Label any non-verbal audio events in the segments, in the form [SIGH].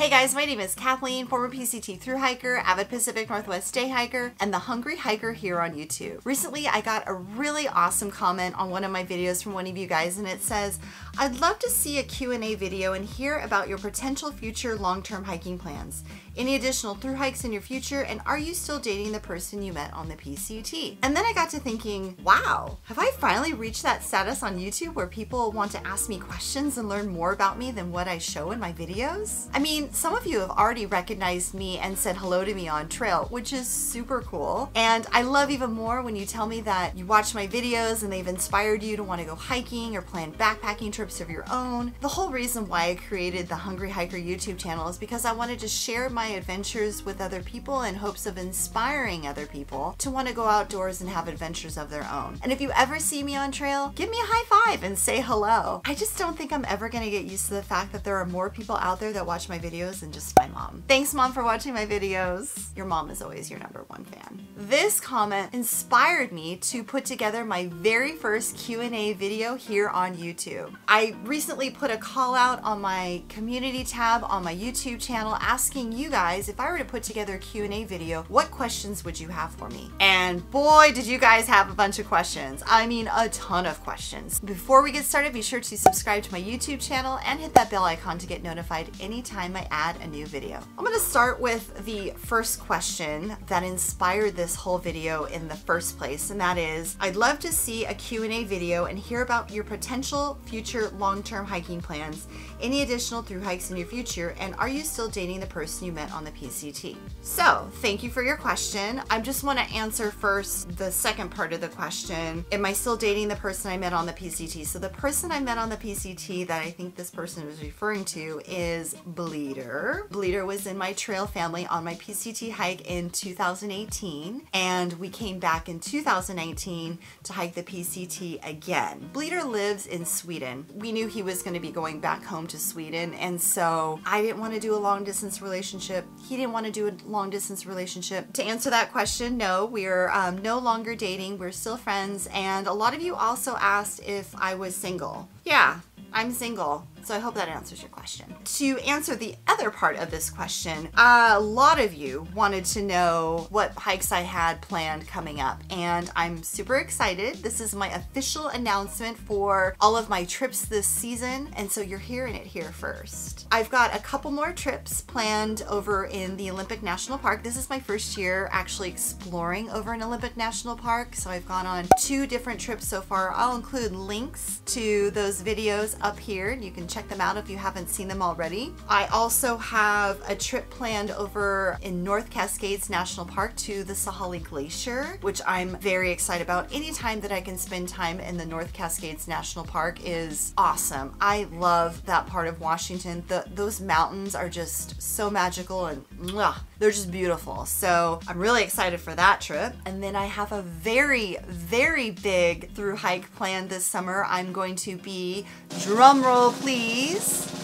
Hey guys, my name is Kathleen, former PCT through hiker, avid Pacific Northwest day hiker, and the Hungry Hiker here on YouTube. Recently, I got a really awesome comment on one of my videos from one of you guys, and it says, I'd love to see a Q&A video and hear about your potential future long-term hiking plans. Any additional through hikes in your future, and are you still dating the person you met on the PCT? And then I got to thinking, wow, have I finally reached that status on YouTube where people want to ask me questions and learn more about me than what I show in my videos? I mean, some of you have already recognized me and said hello to me on trail, which is super cool. And I love even more when you tell me that you watch my videos and they've inspired you to want to go hiking or plan backpacking trips of your own. The whole reason why I created the Hungry Hiker YouTube channel is because I wanted to share my adventures with other people in hopes of inspiring other people to want to go outdoors and have adventures of their own. And if you ever see me on trail, give me a high five and say hello. I just don't think I'm ever going to get used to the fact that there are more people out there that watch my videos than just my mom. Thanks mom for watching my videos. Your mom is always your number one fan. This comment inspired me to put together my very first Q&A video here on YouTube. I recently put a call out on my community tab on my YouTube channel asking you guys if I were to put together a Q&A video, what questions would you have for me? And boy, did you guys have a bunch of questions. I mean, a ton of questions. Before we get started, be sure to subscribe to my YouTube channel and hit that bell icon to get notified anytime I add a new video. I'm gonna start with the first question that inspired this whole video in the first place, and that is, I'd love to see a Q&A video and hear about your potential future long-term hiking plans, any additional through hikes in your future, and are you still dating the person you met on the PCT? So, thank you for your question. I just wanna answer first the second part of the question. Am I still dating the person I met on the PCT? So the person I met on the PCT that I think this person was referring to is Bleeder. Bleeder was in my trail family on my PCT hike in 2018 and we came back in 2019 to hike the PCT again. Bleeder lives in Sweden. We knew he was going to be going back home to Sweden and so I didn't want to do a long distance relationship. He didn't want to do a long distance relationship. To answer that question, no, we're um, no longer dating. We're still friends and a lot of you also asked if I was single. Yeah, I'm single. So I hope that answers your question. To answer the other part of this question, a lot of you wanted to know what hikes I had planned coming up, and I'm super excited. This is my official announcement for all of my trips this season, and so you're hearing it here first. I've got a couple more trips planned over in the Olympic National Park. This is my first year actually exploring over in Olympic National Park, so I've gone on two different trips so far. I'll include links to those videos up here. And you can check them out if you haven't seen them already. I also have a trip planned over in North Cascades National Park to the Sahale Glacier, which I'm very excited about. Anytime that I can spend time in the North Cascades National Park is awesome. I love that part of Washington. The, those mountains are just so magical and mwah, they're just beautiful. So I'm really excited for that trip. And then I have a very, very big through hike planned this summer. I'm going to be, drum roll please,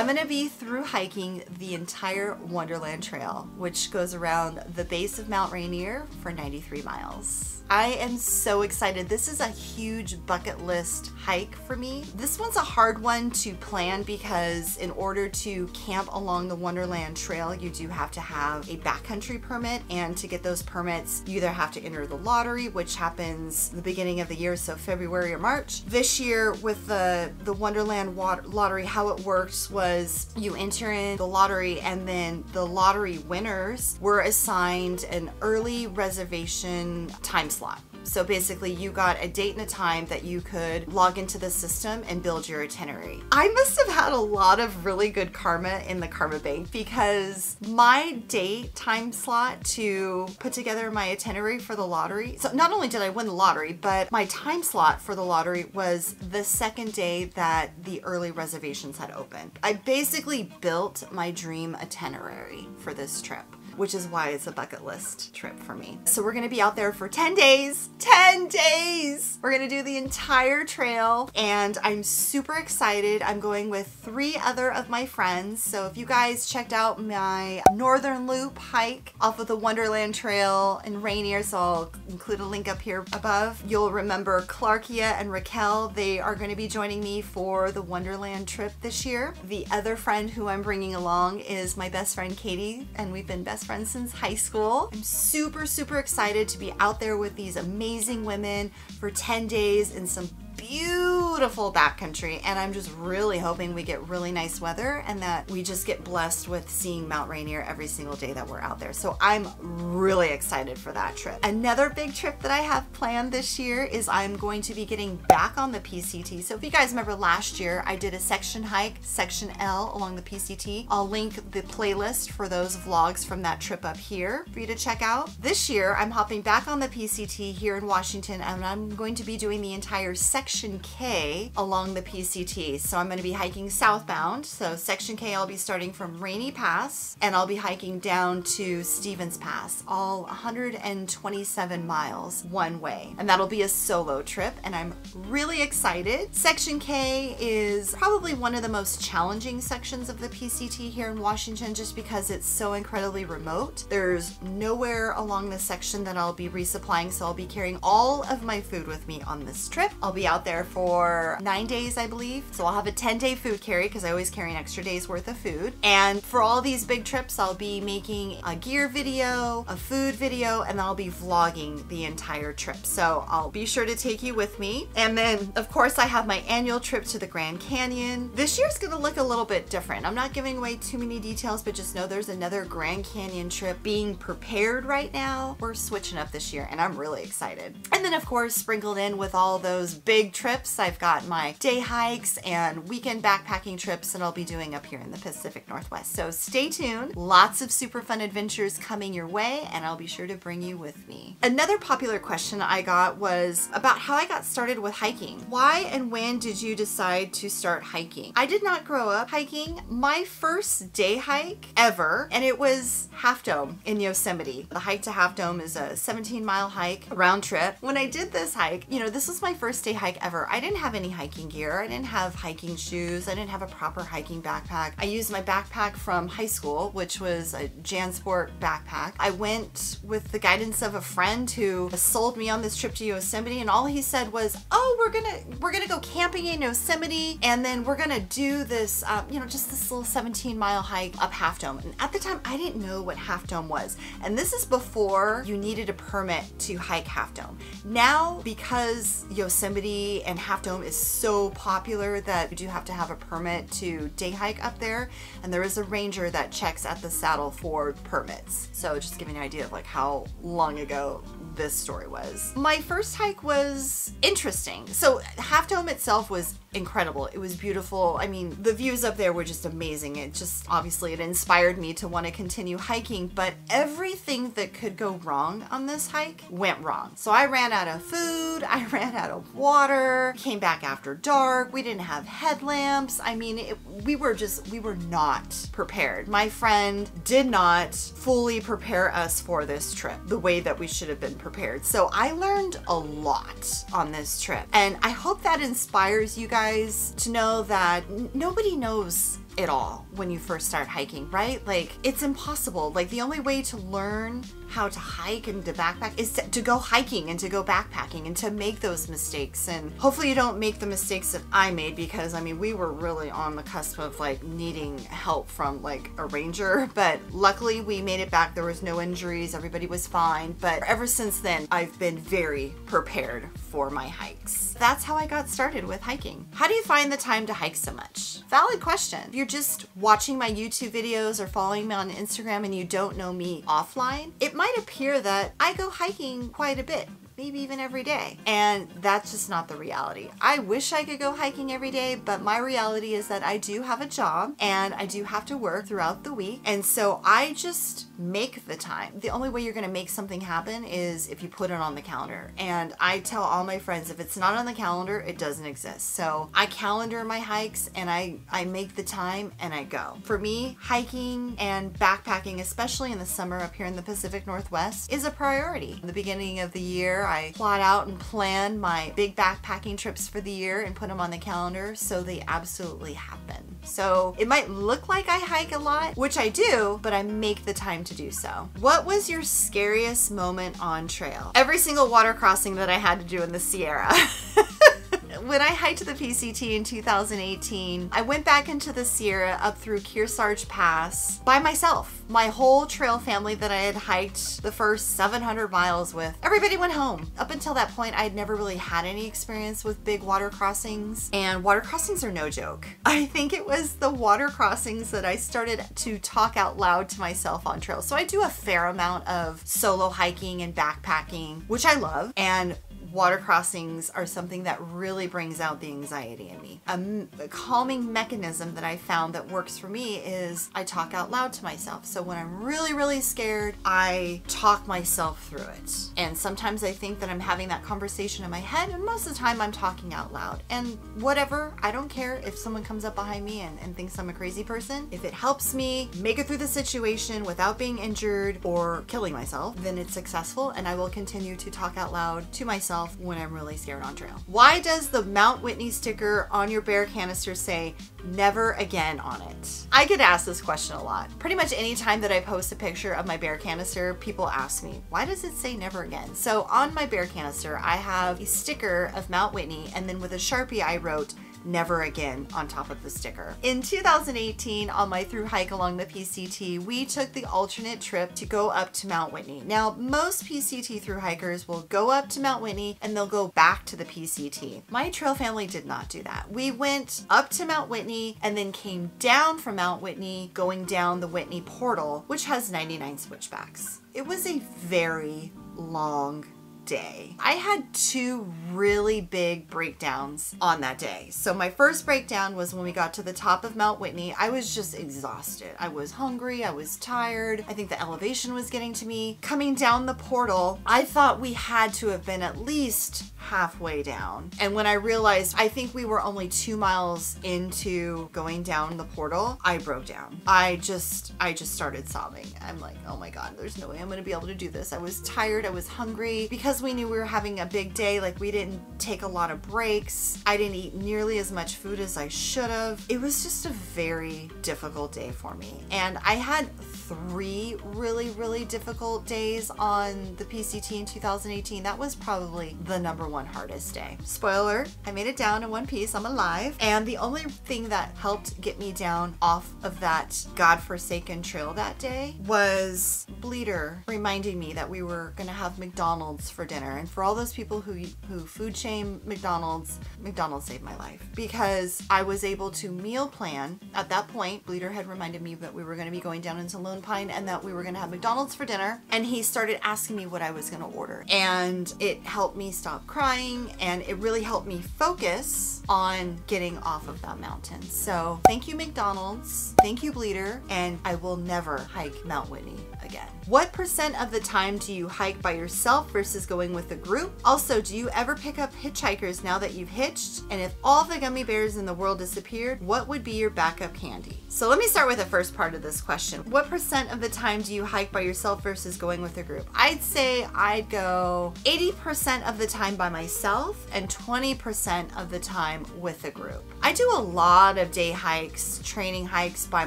I'm gonna be through hiking the entire Wonderland Trail, which goes around the base of Mount Rainier for 93 miles. I am so excited. This is a huge bucket list hike for me. This one's a hard one to plan because in order to camp along the Wonderland Trail, you do have to have a backcountry permit. And to get those permits, you either have to enter the lottery, which happens the beginning of the year, so February or March. This year with the, the Wonderland water, lottery, how it works was you enter in the lottery and then the lottery winners were assigned an early reservation time slot slot. So basically you got a date and a time that you could log into the system and build your itinerary. I must have had a lot of really good karma in the karma bank because my date time slot to put together my itinerary for the lottery. So not only did I win the lottery, but my time slot for the lottery was the second day that the early reservations had opened. I basically built my dream itinerary for this trip. Which is why it's a bucket list trip for me. So we're gonna be out there for 10 days. 10 days! We're gonna do the entire trail and I'm super excited. I'm going with three other of my friends. So if you guys checked out my Northern Loop hike off of the Wonderland Trail in Rainier, so I'll include a link up here above, you'll remember Clarkia and Raquel. They are gonna be joining me for the Wonderland trip this year. The other friend who I'm bringing along is my best friend Katie, and we've been best friends since high school. I'm super, super excited to be out there with these amazing women for 10 days in some beautiful backcountry and I'm just really hoping we get really nice weather and that we just get blessed with seeing Mount Rainier every single day that we're out there. So I'm really excited for that trip. Another big trip that I have planned this year is I'm going to be getting back on the PCT. So if you guys remember last year, I did a section hike, section L along the PCT. I'll link the playlist for those vlogs from that trip up here for you to check out. This year, I'm hopping back on the PCT here in Washington and I'm going to be doing the entire section Section K along the PCT. So I'm going to be hiking southbound. So Section K, I'll be starting from Rainy Pass and I'll be hiking down to Stevens Pass, all 127 miles one way. And that'll be a solo trip and I'm really excited. Section K is probably one of the most challenging sections of the PCT here in Washington just because it's so incredibly remote. There's nowhere along this section that I'll be resupplying, so I'll be carrying all of my food with me on this trip. I'll be out there for nine days, I believe. So I'll have a 10 day food carry because I always carry an extra day's worth of food. And for all these big trips, I'll be making a gear video, a food video, and I'll be vlogging the entire trip. So I'll be sure to take you with me. And then, of course, I have my annual trip to the Grand Canyon. This year's gonna look a little bit different. I'm not giving away too many details, but just know there's another Grand Canyon trip being prepared right now. We're switching up this year, and I'm really excited. And then, of course, sprinkled in with all those big trips. I've got my day hikes and weekend backpacking trips that I'll be doing up here in the Pacific Northwest. So stay tuned. Lots of super fun adventures coming your way and I'll be sure to bring you with me. Another popular question I got was about how I got started with hiking. Why and when did you decide to start hiking? I did not grow up hiking. My first day hike ever, and it was Half Dome in Yosemite. The hike to Half Dome is a 17 mile hike round trip. When I did this hike, you know, this was my first day hike ever. I didn't have any hiking gear. I didn't have hiking shoes. I didn't have a proper hiking backpack. I used my backpack from high school, which was a JanSport backpack. I went with the guidance of a friend who sold me on this trip to Yosemite and all he said was, oh, we're gonna, we're gonna go camping in Yosemite and then we're gonna do this, um, you know, just this little 17 mile hike up Half Dome. And at the time, I didn't know what Half Dome was. And this is before you needed a permit to hike Half Dome. Now, because Yosemite and Half Dome is so popular that you do have to have a permit to day hike up there. And there is a ranger that checks at the saddle for permits. So just giving an idea of like how long ago this story was. My first hike was interesting. So Half Dome itself was incredible. It was beautiful. I mean, the views up there were just amazing. It just obviously it inspired me to want to continue hiking, but everything that could go wrong on this hike went wrong. So I ran out of food, I [LAUGHS] ran out of water, came back after dark. We didn't have headlamps. I mean, it, we were just we were not prepared. My friend did not fully prepare us for this trip the way that we should have been prepared. So I learned a lot on this trip. And I hope that inspires you guys to know that nobody knows it all when you first start hiking, right? Like, it's impossible. Like, the only way to learn how to hike and to backpack is to, to, go hiking and to go backpacking and to make those mistakes. And hopefully you don't make the mistakes that I made because I mean, we were really on the cusp of like needing help from like a ranger, [LAUGHS] but luckily we made it back. There was no injuries. Everybody was fine. But ever since then, I've been very prepared for my hikes. That's how I got started with hiking. How do you find the time to hike so much? Valid question. If you're just watching my YouTube videos or following me on Instagram and you don't know me offline, it might appear that I go hiking quite a bit maybe even every day. And that's just not the reality. I wish I could go hiking every day, but my reality is that I do have a job and I do have to work throughout the week. And so I just make the time. The only way you're going to make something happen is if you put it on the calendar. And I tell all my friends if it's not on the calendar, it doesn't exist. So I calendar my hikes and I I make the time and I go. For me, hiking and backpacking, especially in the summer up here in the Pacific Northwest, is a priority. In the beginning of the year, I plot out and plan my big backpacking trips for the year and put them on the calendar so they absolutely happen. So it might look like I hike a lot, which I do, but I make the time to do so. What was your scariest moment on trail? Every single water crossing that I had to do in the Sierra. [LAUGHS] when I hiked the PCT in 2018, I went back into the Sierra up through Kearsarge Pass by myself. My whole trail family that I had hiked the first 700 miles with, everybody went home. Up until that point, I had never really had any experience with big water crossings, and water crossings are no joke. [LAUGHS] I think it was the water crossings that I started to talk out loud to myself on trail. So I do a fair amount of solo hiking and backpacking, which I love, and water crossings are something that really brings out the anxiety in me. A, calming mechanism that I found that works for me is I talk out loud to myself. So when I'm really, really scared, I talk myself through it. And sometimes I think that I'm having that conversation in my head, and most of the time I'm talking out loud. And whatever, I don't care if someone comes up behind me and, and thinks I'm a crazy person. If it helps me make it through the situation without being injured or killing myself, then it's successful, and I will continue to talk out loud to myself myself when I'm really scared on trail. Why does the Mount Whitney sticker on your bear canister say never again on it? I get asked this question a lot. Pretty much any time that I post a picture of my bear canister, people ask me, why does it say never again? So on my bear canister, I have a sticker of Mount Whitney and then with a Sharpie I wrote never again on top of the sticker. In 2018, on my through hike along the PCT, we took the alternate trip to go up to Mount Whitney. Now, most PCT through hikers will go up to Mount Whitney and they'll go back to the PCT. My trail family did not do that. We went up to Mount Whitney and then came down from Mount Whitney, going down the Whitney portal, which has 99 switchbacks. It was a very long day. I had two really big breakdowns on that day. So my first breakdown was when we got to the top of Mount Whitney. I was just exhausted. I was hungry. I was tired. I think the elevation was getting to me. Coming down the portal, I thought we had to have been at least halfway down. And when I realized I think we were only two miles into going down the portal, I broke down. I just, I just started sobbing. I'm like, oh my God, there's no way I'm gonna be able to do this. I was tired, I was hungry. Because we knew we were having a big day, like we didn't take a lot of breaks. I didn't eat nearly as much food as I should have. It was just a very difficult day for me. And I had three really, really difficult days on the PCT in 2018. That was probably the number one hardest day. Spoiler, I made it down in one piece. I'm alive. And the only thing that helped get me down off of that godforsaken trail that day was Bleeder reminding me that we were gonna have McDonald's for dinner. And for all those people who who food shame McDonald's, McDonald's saved my life because I was able to meal plan. At that point, Bleeder had reminded me that we were gonna be going down into Lone Pine and that we were gonna have McDonald's for dinner. And he started asking me what I was gonna order. And it helped me stop crying and it really helped me focus on getting off of that mountain. So thank you McDonald's, thank you Bleeder, and I will never hike Mount Whitney again. What percent of the time do you hike by yourself versus going with a group? Also, do you ever pick up hitchhikers now that you've hitched? And if all the gummy bears in the world disappeared, what would be your backup candy? So let me start with the first part of this question. What percent of the time do you hike by yourself versus going with a group? I'd say I'd go 80% of the time by myself and 20% of the time with a group. I do a lot of day hikes, training hikes by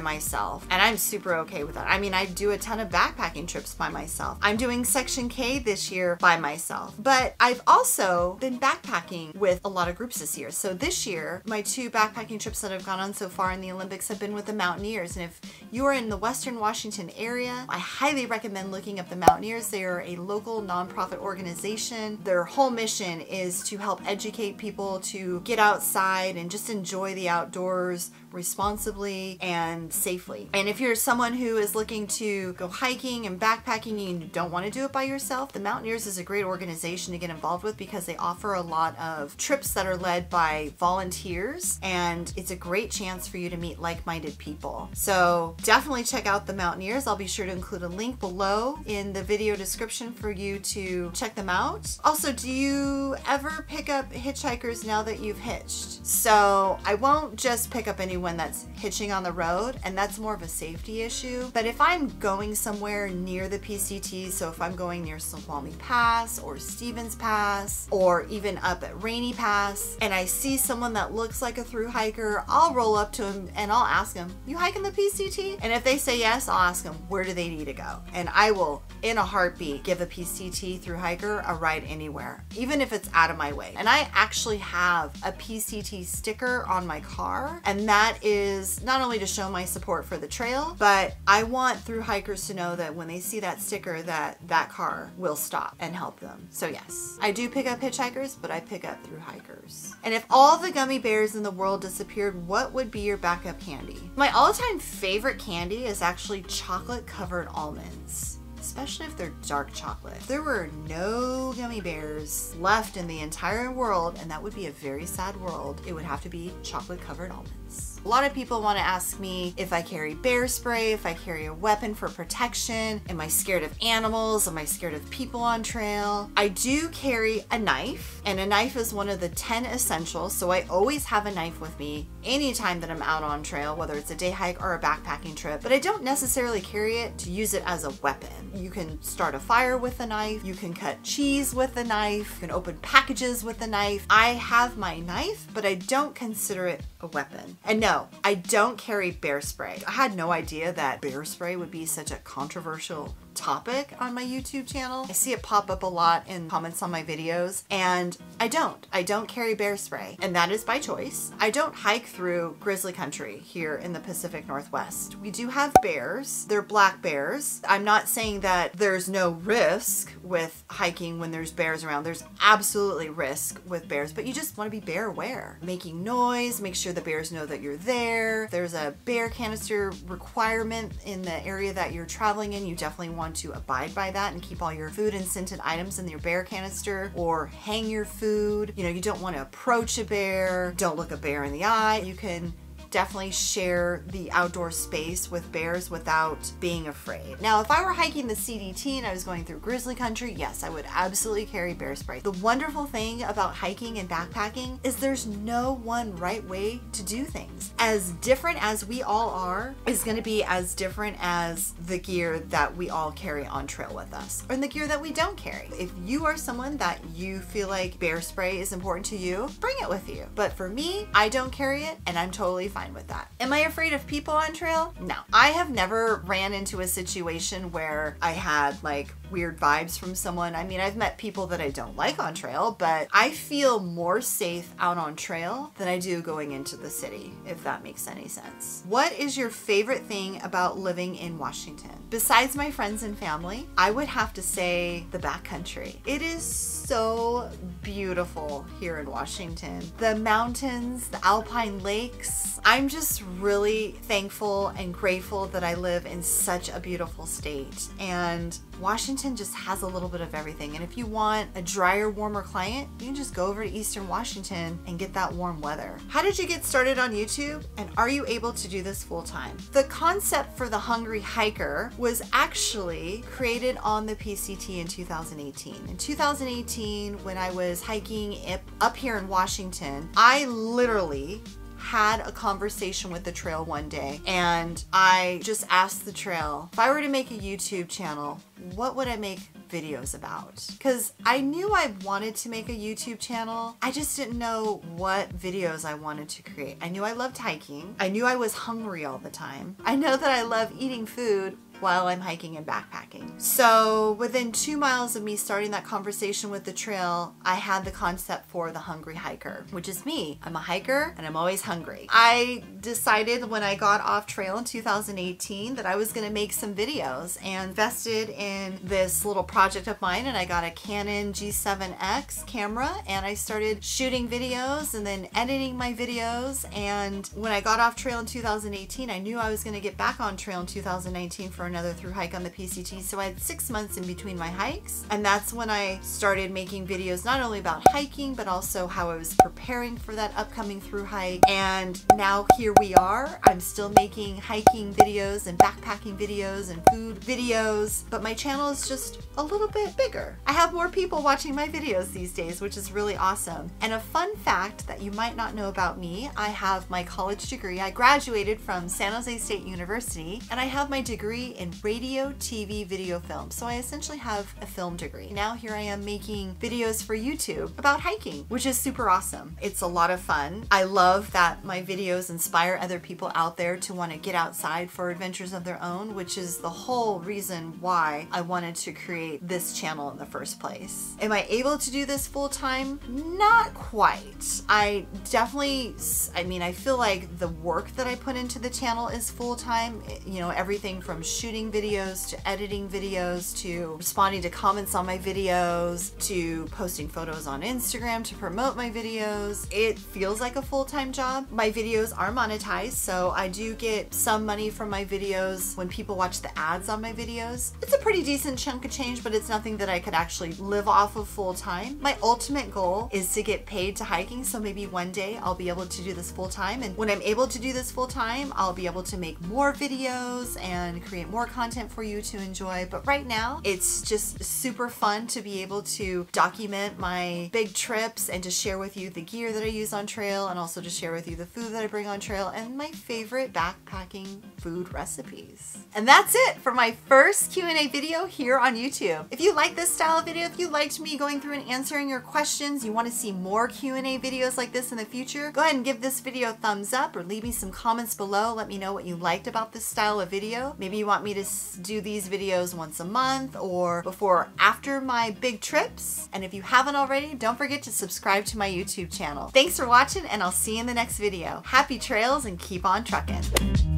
myself, and I'm super okay with that. I mean, I do a ton of backpacking trips by myself. I'm doing Section K this year by myself, but I've also been backpacking with a lot of groups this year. So this year, my two backpacking trips that I've gone on so far in the Olympics have been with the Mountaineers. And if you are in the Western Washington area, I highly recommend looking up the Mountaineers. They are a local nonprofit organization. Their whole mission is to help educate people to get outside and just enjoy enjoy the outdoors responsibly and safely. And if you're someone who is looking to go hiking and backpacking and you don't want to do it by yourself, the Mountaineers is a great organization to get involved with because they offer a lot of trips that are led by volunteers and it's a great chance for you to meet like-minded people. So definitely check out the Mountaineers. I'll be sure to include a link below in the video description for you to check them out. Also, do you ever pick up hitchhikers now that you've hitched? So I won't just pick up anyone that's hitching on the road and that's more of a safety issue. But if I'm going somewhere near the PCT, so if I'm going near Snoqualmie Pass or Stevens Pass or even up at Rainy Pass and I see someone that looks like a through hiker, I'll roll up to him and I'll ask him, you hiking the PCT? And if they say yes, I'll ask them, where do they need to go? And I will, in a heartbeat, give a PCT through hiker a ride anywhere, even if it's out of my way. And I actually have a PCT sticker on my car, and that is not only to show my support for the trail, but I want through hikers to know that when they see that sticker that that car will stop and help them. So yes, I do pick up hitchhikers, but I pick up through hikers. And if all the gummy bears in the world disappeared, what would be your backup candy? My all-time favorite candy is actually chocolate covered almonds especially if they're dark chocolate. If there were no gummy bears left in the entire world, and that would be a very sad world, it would have to be chocolate covered almonds. A lot of people want to ask me if I carry bear spray, if I carry a weapon for protection. Am I scared of animals? Am I scared of people on trail? I do carry a knife, and a knife is one of the 10 essentials, so I always have a knife with me anytime that I'm out on trail, whether it's a day hike or a backpacking trip, but I don't necessarily carry it to use it as a weapon. You can start a fire with a knife, you can cut cheese with a knife, you can open packages with a knife. I have my knife, but I don't consider it a weapon. And no, I don't carry bear spray. I had no idea that bear spray would be such a controversial topic on my YouTube channel. I see it pop up a lot in comments on my videos and I don't. I don't carry bear spray and that is by choice. I don't hike through grizzly country here in the Pacific Northwest. We do have bears. They're black bears. I'm not saying that there's no risk with hiking when there's bears around. There's absolutely risk with bears, but you just want to be bear aware. Making noise, make sure the bears know that you're there. There's a bear canister requirement in the area that you're traveling in. You definitely want want to abide by that and keep all your food and scented items in your bear canister or hang your food. You know, you don't want to approach a bear, don't look a bear in the eye. You can definitely share the outdoor space with bears without being afraid. Now, if I were hiking the CDT and I was going through grizzly country, yes, I would absolutely carry bear spray. The wonderful thing about hiking and backpacking is there's no one right way to do things. As different as we all are is going to be as different as the gear that we all carry on trail with us or the gear that we don't carry. If you are someone that you feel like bear spray is important to you, bring it with you. But for me, I don't carry it and I'm totally fine fine with that. Am I afraid of people on trail? No. I have never ran into a situation where I had like weird vibes from someone. I mean, I've met people that I don't like on trail, but I feel more safe out on trail than I do going into the city, if that makes any sense. What is your favorite thing about living in Washington? Besides my friends and family, I would have to say the backcountry. It is so beautiful here in Washington. The mountains, the alpine lakes. I'm just really thankful and grateful that I live in such a beautiful state. And Washington just has a little bit of everything. And if you want a drier, warmer climate, you can just go over to Eastern Washington and get that warm weather. How did you get started on YouTube? And are you able to do this full time? The concept for the Hungry Hiker was actually created on the PCT in 2018. In 2018, when I was hiking up here in Washington, I literally had a conversation with the trail one day and I just asked the trail, if I were to make a YouTube channel, what would I make videos about? Because I knew I wanted to make a YouTube channel. I just didn't know what videos I wanted to create. I knew I loved hiking. I knew I was hungry all the time. I know that I love eating food while I'm hiking and backpacking. So within two miles of me starting that conversation with the trail, I had the concept for the hungry hiker, which is me. I'm a hiker and I'm always hungry. I decided when I got off trail in 2018 that I was gonna make some videos and invested in this little project of mine and I got a Canon G7X camera and I started shooting videos and then editing my videos. And when I got off trail in 2018, I knew I was to get back on trail in 2019 for another through hike on the PCT. So I had six months in between my hikes. And that's when I started making videos not only about hiking, but also how I was preparing for that upcoming through hike. And now here we are. I'm still making hiking videos and backpacking videos and food videos, but my channel is just a little bit bigger. I have more people watching my videos these days, which is really awesome. And a fun fact that you might not know about me, I have my college degree. I graduated from San Jose State University and I have my degree in radio, TV, video film. So I essentially have a film degree. Now here I am making videos for YouTube about hiking, which is super awesome. It's a lot of fun. I love that my videos inspire other people out there to want to get outside for adventures of their own, which is the whole reason why I wanted to create this channel in the first place. Am I able to do this full time? Not quite. I definitely, I mean, I feel like the work that I put into the channel is full time. You know, everything from shooting videos to editing videos to responding to comments on my videos to posting photos on Instagram to promote my videos. It feels like a full-time job. My videos are monetized, so I do get some money from my videos when people watch the ads on my videos. It's a pretty decent chunk of change, but it's nothing that I could actually live off of full-time. My ultimate goal is to get paid to hiking, so maybe one day I'll be able to do this full-time, and when I'm able to do this full-time, I'll be able to make more videos and create more content for you to enjoy. But right now, it's just super fun to be able to document my big trips and to share with you the gear that I use on trail and also to share with you the food that I bring on trail and my favorite backpacking food recipes. And that's it for my first Q&A video here on YouTube. If you like this style of video, if you liked me going through and answering your questions, you want to see more Q&A videos like this in the future, go ahead and give this video a thumbs up or leave me some comments below. Let me know what you liked about this style of video. Maybe you me to do these videos once a month or before or after my big trips. And if you haven't already, don't forget to subscribe to my YouTube channel. Thanks for watching and I'll see you in the next video. Happy trails and keep on trucking.